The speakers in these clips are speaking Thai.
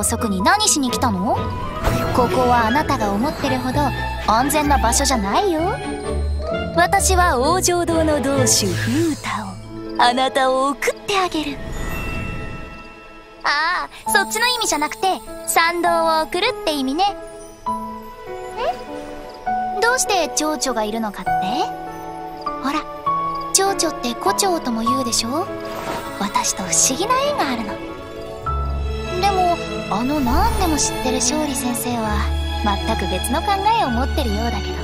遅くに何しに来たの？ここはあなたが思ってるほど安全な場所じゃないよ。私は王城堂の同主フータをあなたを送ってあげる。ああそっちの意味じゃなくて賛同を送るって意味ね。え？どうして蝶々がいるのかって？ほら蝶々って胡蝶とも言うでしょ？私と不思議な縁があるの。あの何でも知ってる勝利先生は全く別の考えを持ってるようだけど。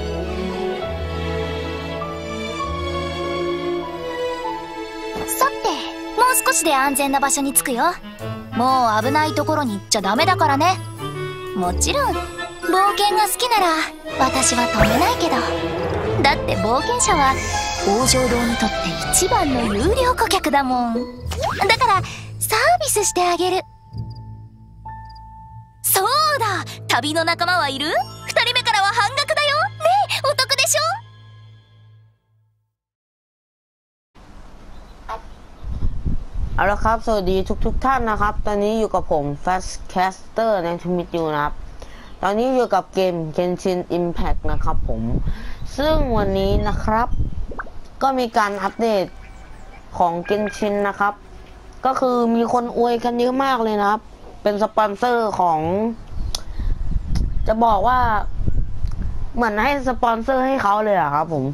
さてもう少しで安全な場所に着くよ。もう危ないところに行っちゃダメだからね。もちろん冒険が好きなら私は止めないけど。だって冒険者は王城堂にとって一番の有料顧客だもん。だからサービスしてあげる。そうだ旅の仲間はいる二人目からは半額だよねえお得でしょเอาละครับ สวัสดีทุกๆทท่านนะครับ ตอนนี้อยู่กับผม Fastcaster ในทมิตอยู่นะครับ ตอนนี้อยู่กับเกม Genshin Impact นะครับผม ซึ่งวันนี้นะครับ ก็มีการอัปเดตของ Genshin นะครับ ก็คือมีคนอวยกันเยอะมากเลยนะครับ เป็นสปอนเซอร์ของ จะบอกว่า เหมือนให้สปอนเซอร์ให้เขาเลยอะครับผม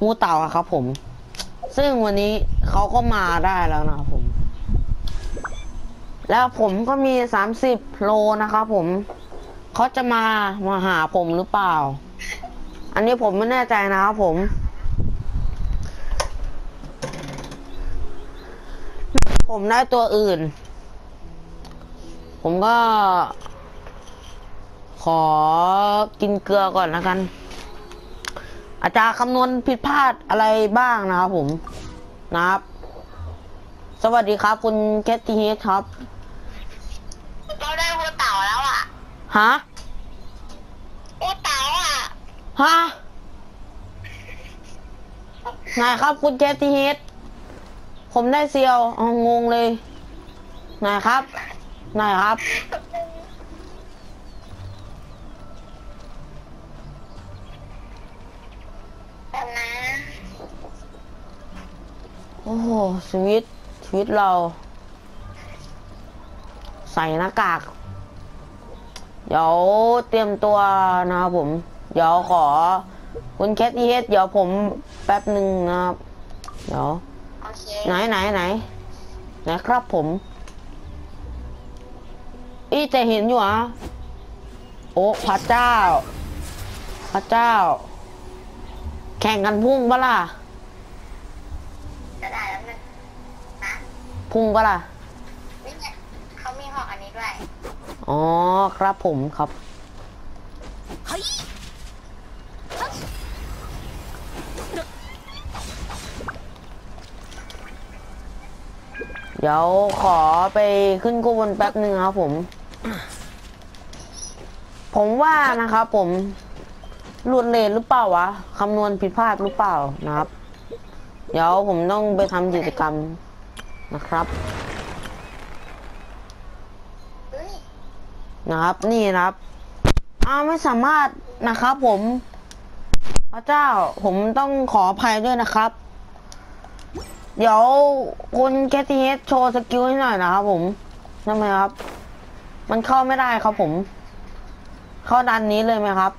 ฮูเต่าอะครับ ผม ซึ่งวันนี้เขาก็มาได้แล้วนะครับผม แล้วผมก็มีสามสิบโลนะครับผมเขาจะมามาหาผมหรือเปล่า อันนี้ผมไม่แน่ใจนะครับผมผมได้ตัวอื่น ผมก็ ขอกินเกลือก่อนแล้วกัน อาจารย์คำนวณผิดพลาดอะไรบ้างนะครับผมนะครับ สวัสดีครับ คุณแคทตี้เฮดครับเราได้ Hu Tao แล้วอะฮะ Hu Tao อะฮะไหนครับคุณแคทตี้เฮดผมได้ Xiao เอางงเลยไหนครับ ไหนครับแต่นะโอ้โหชีวิตชีวิตเรา ใส่หน้ากาก เดี๋ยวเตรียมตัวนะครับผม เดี๋ยวขอ คุณแคทตี้เฮดเดี๋ยวผมแป๊บหนึ่งนะครับ เดี๋ยวโอเคไหนไหนไหนไหนครับผม อีแต่เห็นอยู่อะโอ้พระเจ้า พระเจ้า แข่งกันพุ่งปะล่ะจะได้แล้วนะพุ่งปะล่ะเขามีหอกอันนี้ด้วย อ๋อครับผมครับเเดี๋ยวขอไปขึ้นกู้บนแป๊บหนึ่งครับผม ผมว่านะครับ ผมหลุดเลนหรือเปล่าวะคำนวณผิดพลาดหรือเปล่านะครับ เดี๋ยวผมต้องไปทำกิจกรรมนะครับเฮ้ยนะครับ นี่นะครับอ้าวไม่สามารถนะครับ ผม พระเจ้าผมต้องขออภัยด้วยนะครับ เดี๋ยวคุณแคทตี้เฮดโชว์ skill ให้หน่อยนะครับผมทำไมครับ มันเข้าไม่ได้ครับผม เข้าดันนี้เลยไหมครับ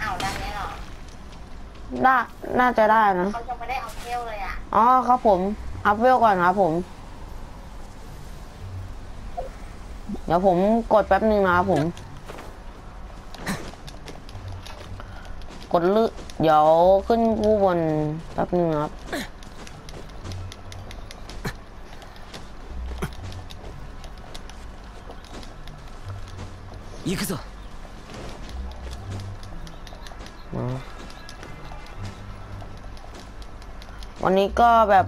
เอาด้านนี้เหรอน่าน่าจะได้นะเขายังไม่ได้เอาเที่ยวเลยอะอ๋อครับผม up level ก่อนครับผม เดี๋ยวผมกดแป๊บหนึ่งนะครับผม กดลึเดี๋ยวขึ้นกู้บนแป๊บหนึ่งนะครับ 行くぞวันนี้ก็แบบ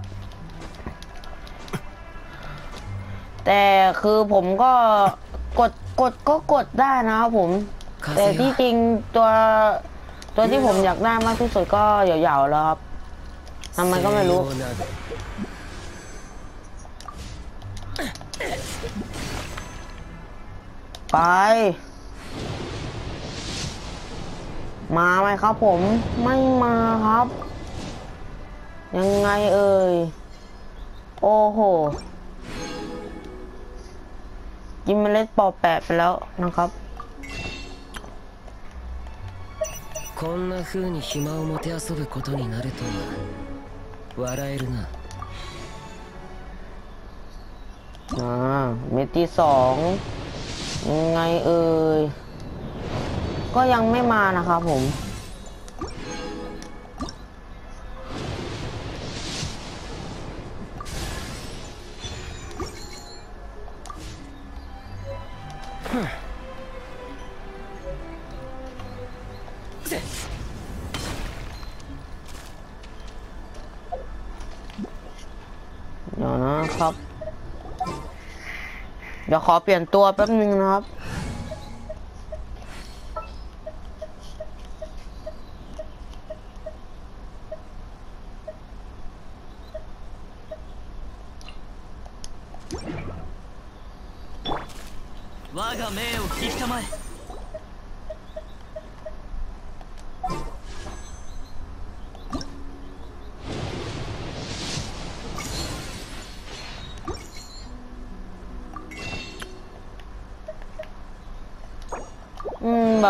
แต่คือผมก็กดกดก็กดได้นะครับผม แต่ที่จริงตัวตัวที่ผมอยากได้มากที่สุดก็เหยาวๆแล้วครับทำไมก็ไม่รู้ไป มาไหมครับผม ไม่มาครับ ยังไงเอ่ย โอ้โห กินเมล็ดปอแปะไปแล้วนะครับ こんな風に暇をもてあそぶことになるとは笑えるな อ่า เม็ดที่สองยังไงเอ่ย ก็ยังไม่มานะครับผม เดี๋ยวนะครับ เดี๋ยวขอเปลี่ยนตัวแป๊บนึงนะครับ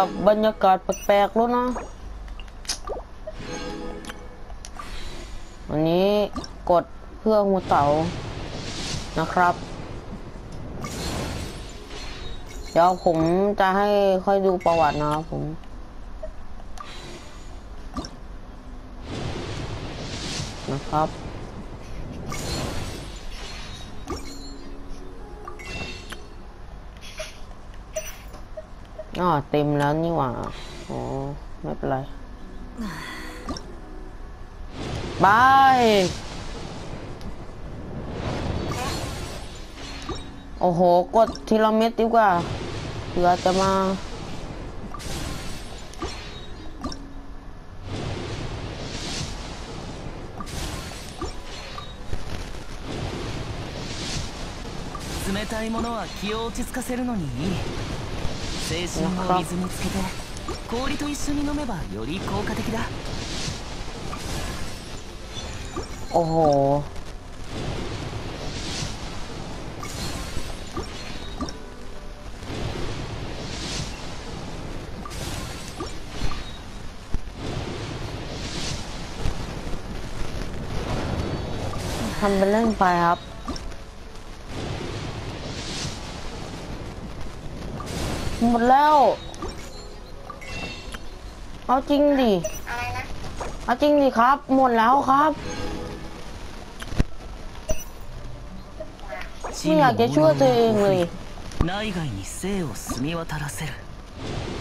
แบบบรรยากาศแปลกๆแล้วนะ วันนี้กดเพื่อหูเต๋านะครับ เดี๋ยวผมจะให้ค่อยดูประวัตินะครับผมนะครับ อ๋อเต็มแล้วนี่หว่า อ๋อ ไม่เป็นไร บาย โอ้โห กดทีละเม็ดดีกว่าเผื่อจะมา 冷たいものは気を落ち着かせるのにいい 精神を水につけて氷と一緒に飲めばより効果的だ โอ้โห ทำเป็นเล่นไปครับ หมดแล้ว เอาจริงดิ อะไรนะ เอาจริงดิครับ หมดแล้วครับ ไม่อยากจะช่วยตัวเองเลย 内外に生を澄み渡らせる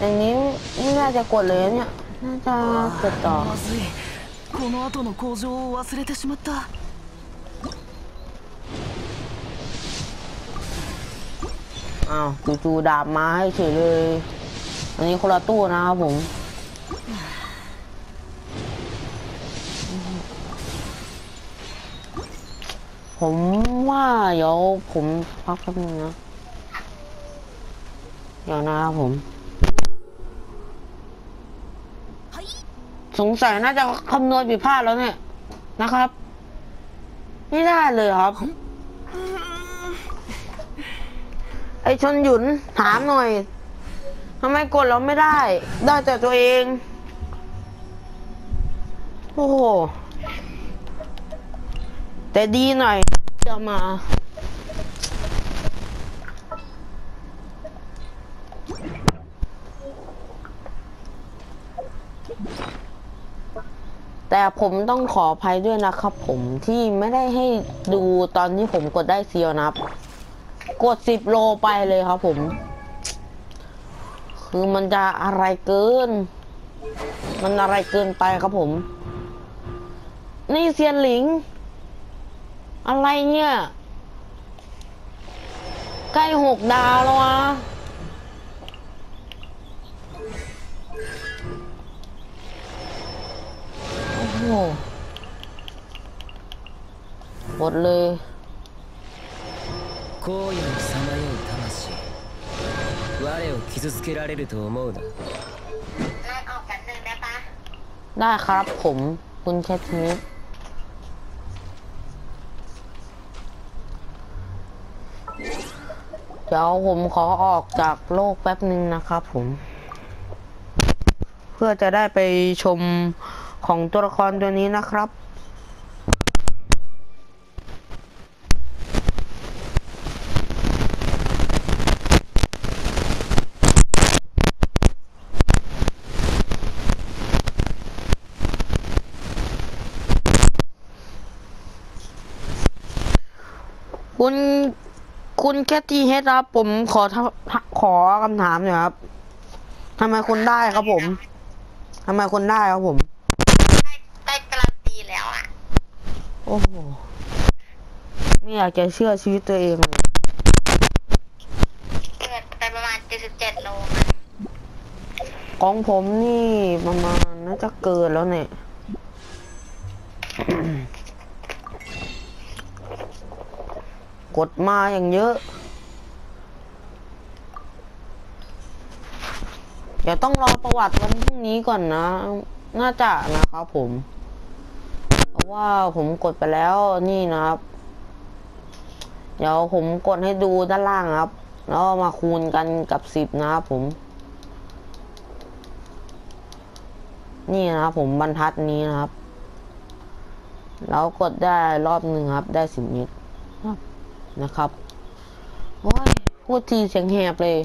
อย่างนี้ไม่น่าจะกดเลยนะเนี่ย น่าจะกดต่อ まずいこの後の工場を忘れてしまった อ้าวจู่ๆดาบมาให้เฉยเลย อันนี้คนละตู้นะครับผมผมว่าเดี๋ยวผมพักแป๊บนึงนะ เดี๋ยวนะครับผม สงสัยน่าจะคำนวณผิดพลาดแล้วเนี่ยนะครับ ไม่ได้เลยครับ ไอชนหยุนถามหน่อยทำไมกดเราไม่ได้ ได้แต่ตัวเอง โอ้โห แต่ดีหน่อยจะมา แต่ผมต้องขออภัยด้วยนะครับผมที่ไม่ได้ให้ดูตอนที่ผมกดได้เซียวนะครับ กดสิบโลไปเลยครับผม คือมันจะอะไรเกิน มันอะไรเกินไปครับผม นี่เซียนหลิง อะไรเนี่ยใกล้หกดาวแล้ววะโอ้โหหมดเลย 荒野にさまよう魂我 傷つけられると思うな ไล่ออกกันหนึ่งได้ปะ ได้ครับผมคุณแคทนิสเดี๋ยวผมขอออกจากโลกแป๊บหนึ่งนะครับผม เพื่อจะได้ไปชมของตัวละครตัวนี้นะครับ คุณคุณแคทตี้เฮดครับ ผมขอทขอคำถามหน่อยครับทำไมคุณได้ครับผมทำไมคุณได้ครับผม ได้ได้การันตีแล้วอะ โอ้โหไม่อยากจะเชื่อชีวิตตัวเองเลยเกิดไปประมาณ77โลของผมนี่ประมาณน่าจะเกินแล้วเนี่ย กดมาอย่างเยอะ เดี๋ยวต้องรอประวัติวันพรุ่งนี้ก่อนนะ น่าจะนะครับผม เพราะว่าผมกดไปแล้วนี่นะครับ เดี๋ยวผมกดให้ดูด้านล่างครับ แล้วมาคูณกันกับสิบนะครับผม นี่นะครับผมบรรทัดนี้นะครับแล้วกดได้รอบหนึ่งครับ ได้สิบนิด นะครับโอ้ยพูดทีเสียงแหบเลย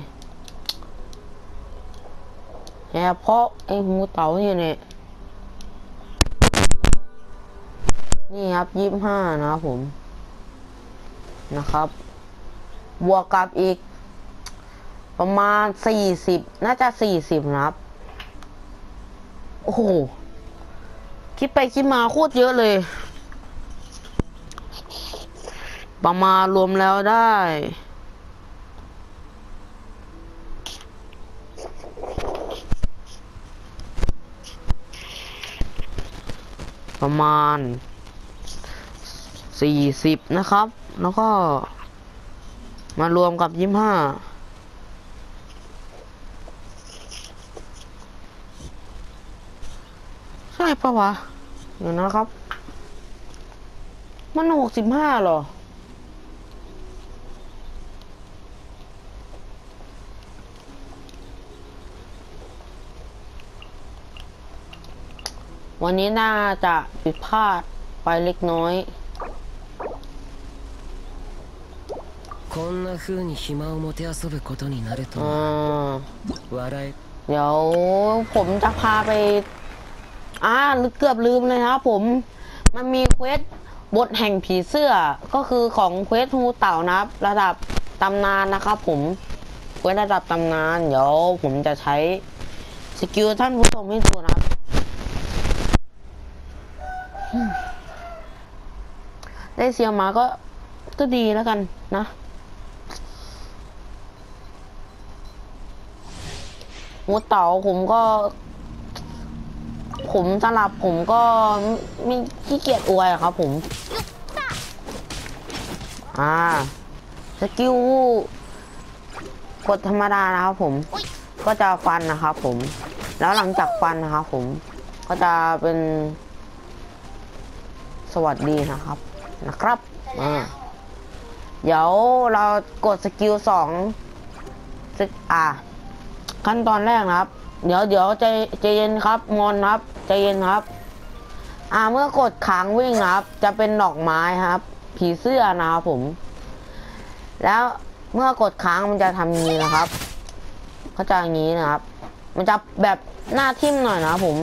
แหบเพราะไอ้หูเต๋าอยู่เนี่ยนี่ครับยี่สิบห้านะครับผม นะครับ บวกกับอีก ประมาณสี่สิบน่าจะสี่สิบนะครับ โอ้โห คิดไปคิดมาโคตรเยอะเลย ประมาณรวมแล้วได้ ประมาณสี่สิบนะครับ แล้วก็ มารวมกับยี่ห้าใช่ปะวะเดี๋ยวนะครับ มันหกสิบห้าหรอ วันนี้น่าจะผิดพลาดไปเล็กน้อย こんな風に暇をもてあそぶことになると อ่า 笑え เดี๋ยวผมจะพาไป อ่าเกือบลืมเลยนะครับผม มันมีเควสบทแห่งผีเสื้อ ก็คือของเควสฮูเต่านะครับ ระดับตำนานนะครับผม เควสระดับตำนาน เดี๋ยวผมจะใช้สกิลท่านผู้ชมให้ดูนะ ได้ Xiao มาก็ก็ดีแล้วกันนะ หมูเต๋าผมก็ ผมสลับผมก็ไม่ขี้เกียจอวยอะครับ ผม อ่า สกิลกดธรรมดานะครับผม ก็จะฟันนะครับผม แล้วหลังจากฟันนะครับผม ก็จะเป็น สวัสดีนะครับ นะครับอ่าเดี๋ยวเรากดสกิลสองสกอ่า ขั้นตอนแรกนะครับ เดี๋ยวเดี๋ยวใจใจเย็นครับมอนครับใจเย็นครับ อ่าเมื่อกดค้างวิ่งนะครับ จะเป็นดอกไม้ครับ ผีเสื้อนะครับผม แล้วเมื่อกดค้างมันจะทำอย่างนี้นะครับเขาจะอย่างนี้นะครับ มันจะแบบหน้าทิ่มหน่อยนะครับผม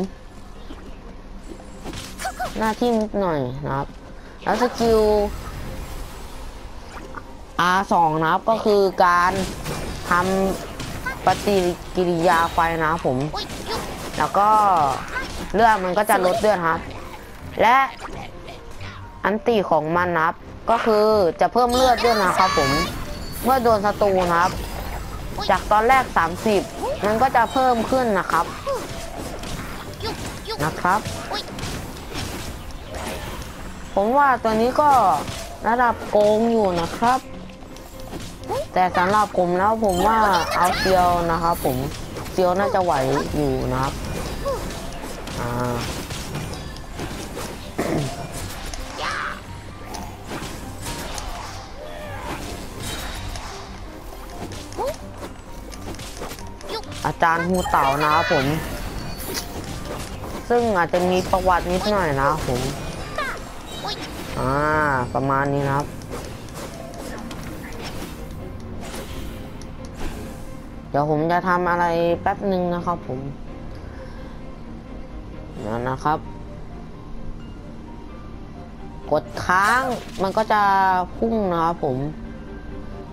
หน้าทิ่มหน่อยนะครับ แล้วสกิล R2 นะครับก็คือการทำปฏิกิริยาไฟนะผม แล้วก็เลือดมันก็จะลดเลือดครับ และอันตีของมันนะครับ ก็คือจะเพิ่มเลือดด้วยนะครับผม เมื่อโดนศัตรูนะครับ จากตอนแรก 30 มันก็จะเพิ่มขึ้นนะครับ นะครับ ผมว่าตัวนี้ก็ระดับโกงอยู่นะครับ แต่สำหรับผมแล้วผมว่าเอาเซียวนะครับ ผมเซียวน่าจะไหวอยู่นะครับอ่าอาจารย์ฮูเต่านะครับผม ซึ่งอาจจะมีประวัตินิดหน่อยนะครับผม อ่า ประมาณนี้นะครับ เดี๋ยวผมจะทำอะไรแป๊บหนึ่งนะครับผม เดี๋ยวนะครับ กดค้างมันก็จะพุ่งนะครับผม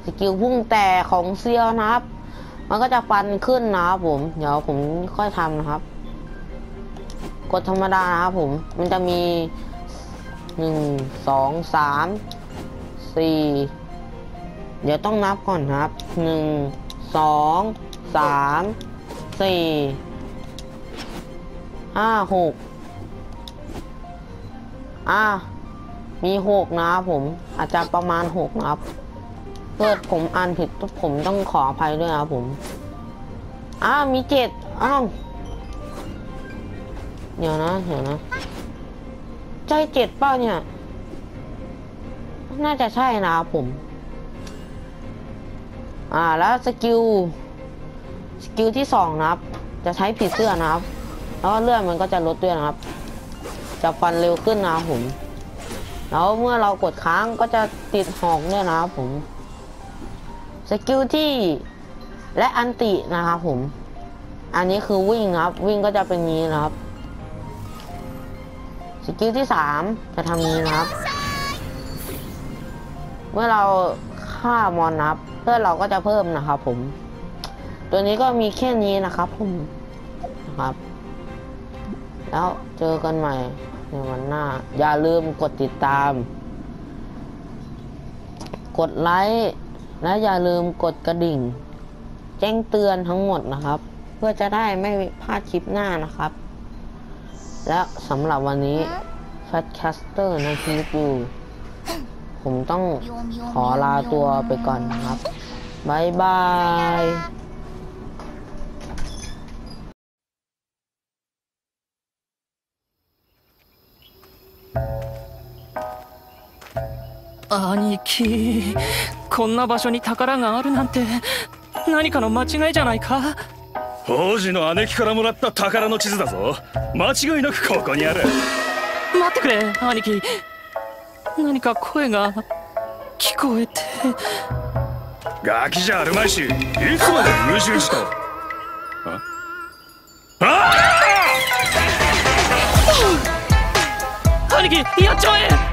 สกิลพุ่งแต่ของเซียวนะครับ มันก็จะฟันขึ้นนะครับผม เดี๋ยวผมค่อยทำนะครับ กดธรรมดานะครับผม มันจะมี หนึ่งสองสามสี่เดี๋ยวต้องนับก่อนครับหนึ่งสองสามสี่ห้าหกอ่ามีหกนะครับผมอาจจะประมาณหกนะครับเกิดผมอ่านผิดผมต้องขออภัยด้วยนะครับผมอ้ามีเจ็ดอ้าวเดี๋ยวนะเดี๋ยวนะ ใช่เจ็ดเปล่าเนี่ย น่าจะใช่นะครับผม อ่าแล้ว skill skill ที่สองนะครับ จะใช้ผีเสื้อนะครับ แล้วเลื่อนมันก็จะลดด้วยนะครับ จะฟันเร็วขึ้นนะครับผม แล้วเมื่อเรากดค้างก็จะติดหอกด้วยนะครับผม สกิลที่และอันตินะครับผม อันนี้คือวิ่งครับ วิ่งก็จะเป็นงี้นะครับ สกิลที่สามจะทำนี้นะครับ เมื่อเราฆ่ามอนนับ เพื่อเราก็จะเพิ่มนะครับผม ตัวนี้ก็มีแค่นี้นะครับผมนะครับ แล้วเจอกันใหม่ในวันหน้า อย่าลืมกดติดตาม กดไลค์และอย่าลืมกดกระดิ่ง แจ้งเตือนทั้งหมดนะครับ เพื่อจะได้ไม่พลาดคลิปหน้านะครับ และสำหรับวันนี้ Fatcaster ในคลิปอยู่ ผมต้องขอลาตัวไปก่อนนะครับบายบาย 兄貴こんな場所に宝があるなんて何かの間違いじゃないか 王子の姉貴からもらった宝の地図だぞ。間違いなくここにある。待ってくれ兄貴。何か声が聞こえて。ガキじゃあるまいしいつまでうじうじとあ？あ兄貴やっちまえ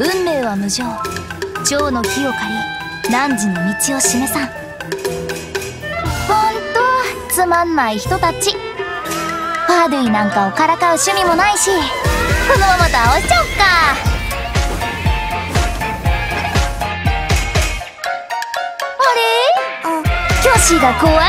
運命は無常。蝶の木を借り汝の道を示さん。ほんとつまんない人たち。ファードゥイなんかをからかう趣味もないしこのまま倒しちゃおっか。あれ？あキョシが怖いの？